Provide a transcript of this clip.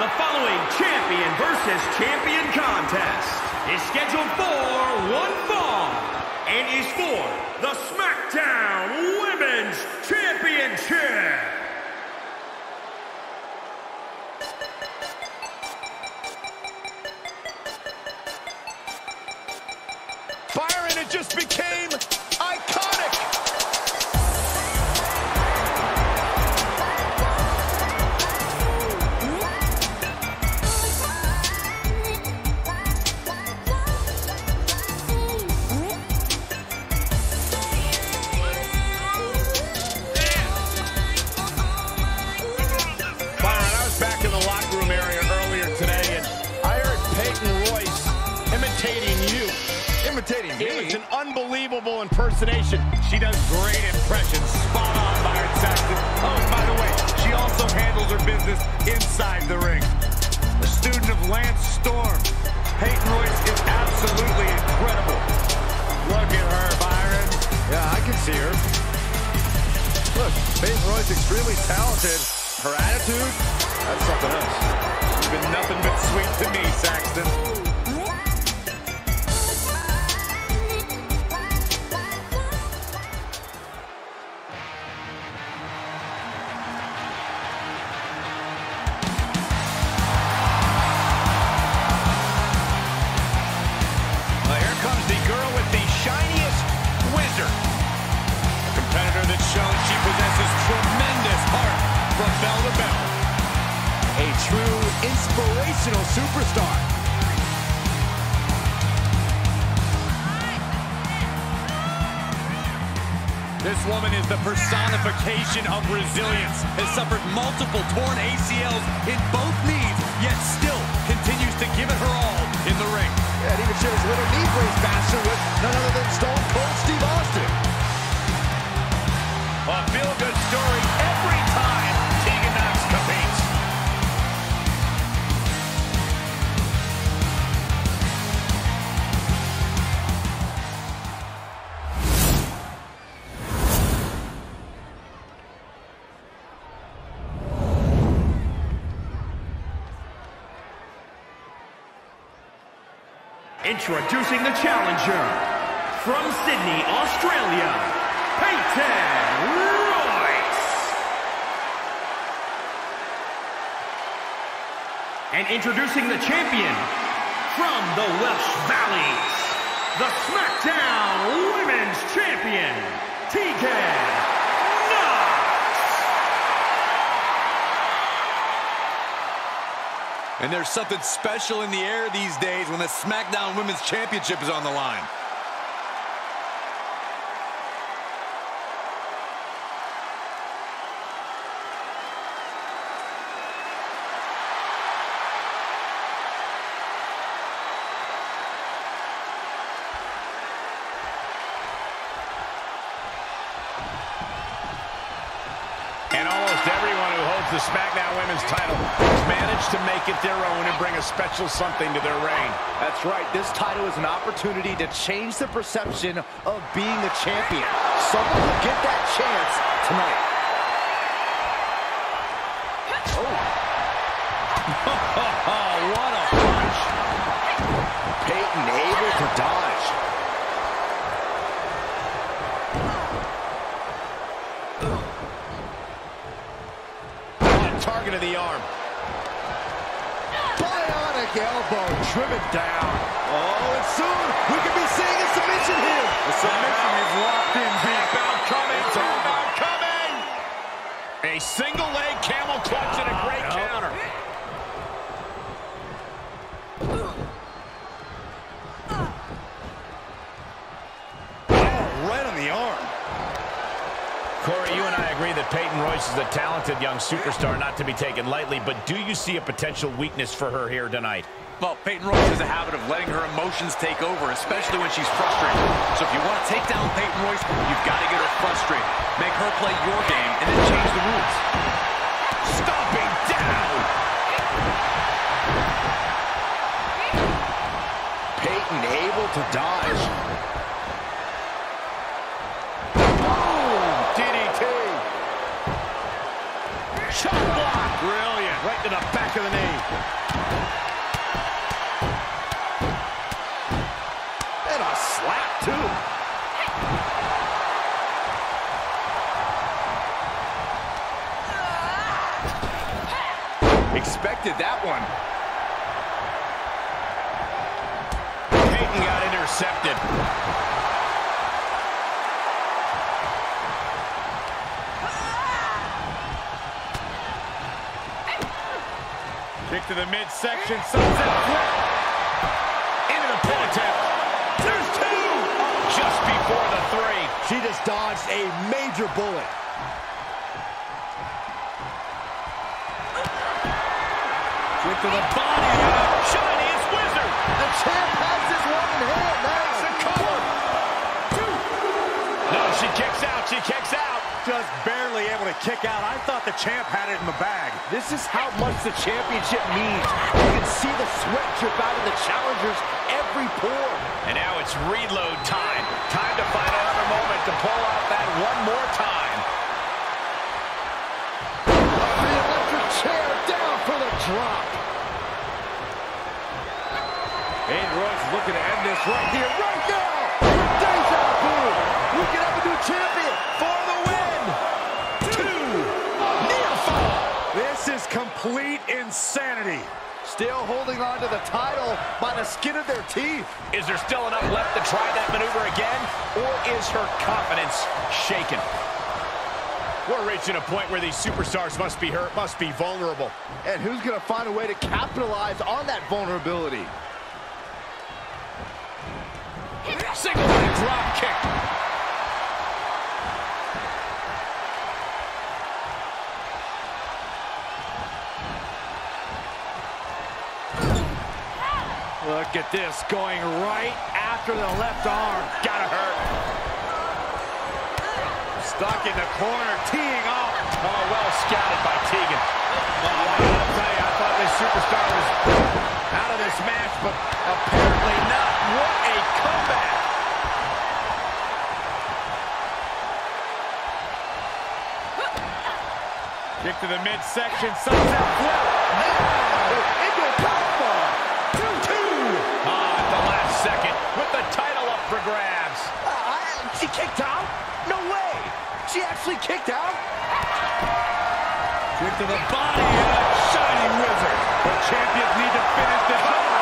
The following champion versus champion contest is scheduled for one fall and is for the SmackDown Women's Championship. Byron, it just became impersonation. She does great impressions. Spot on, Byron Saxton. Oh, and by the way, she also handles her business inside the ring. A student of Lance Storm. Peyton Royce is absolutely incredible. Look at her, Byron. Yeah, I can see her. Look, Peyton Royce extremely talented. Her attitude, that's something else. She's been nothing but sweet to me, Saxton. Inspirational superstar. This woman is the personification of resilience, has suffered multiple torn ACLs in both knees, yet still continues to give it her all in the ring. Yeah, and even shared his little knee brace bastard with none other than Stone Cold Steve Austin. Introducing the challenger from Sydney, Australia, Peyton Royce. And introducing the champion from the Welsh Valleys, the SmackDown Women's Champion, Tegan And there's something special in the air these days when the SmackDown Women's Championship is on the line. The SmackDown Women's title has managed to make it their own and bring a special something to their reign. That's right. This title is an opportunity to change the perception of being the champion. Someone will get that chance tonight. Oh, what a punch. Peyton able to dodge. Target of the arm. Bionic elbow driven down. Oh, and soon we could be seeing a submission here. The submission is locked in deep. Bound coming. Bound coming. A single leg camel clutch and a great counter. Oh, right on the arm. Corey, you and I agree that Peyton Royce is a talented young superstar not to be taken lightly, but do you see a potential weakness for her here tonight? Well, Peyton Royce has a habit of letting her emotions take over, especially when she's frustrated. So if you want to take down Peyton Royce, you've got to get her frustrated. Make her play your game, and then change the rules. Stomping down. Peyton able to dodge. Shot block. Brilliant. Right to the back back of the knee. And a slap, too. Expected that one. Peyton got intercepted. Kick to the midsection, sunset flip. Into the pin attempt. There's two! Just before the three. She just dodged a major bullet. Kick to the body. shining wizard. The champ has this one in hand now. Makes a cover. Two. No, she kicks out. She kicks out. Just barely able to kick out. I thought the champ had it in the bag. This is how much the championship means. You can see the sweat drip out of the challengers every pore. And now it's reload time. Time to find another moment to pull out that one more time. The electric chair down for the drop. Peyton Royce looking to end this right here, Right now, deja vu. We can have a new champion. for the win. Two. Near fall. This is complete insanity. Still holding on to the title by the skin of their teeth. Is there still enough left to try that maneuver again? Or is her confidence shaken? We're reaching a point where these superstars must be hurt, must be vulnerable. And who's going to find a way to capitalize on that vulnerability? Single leg drop kick. Look at this, going right after the left arm. Gotta hurt. Stuck in the corner, teeing off. Oh, well scouted by Tegan. Oh, I gotta tell you, I thought this superstar was out of this match, but apparently not. What a comeback. Kick to the midsection, sunset flip. Into a powerbomb. Two, two. Ah, at the last second, with the title up for grabs. Uh, she kicked out? No way. Actually kicked out? Kick to the body and a shining wizard. The champions need to finish the job.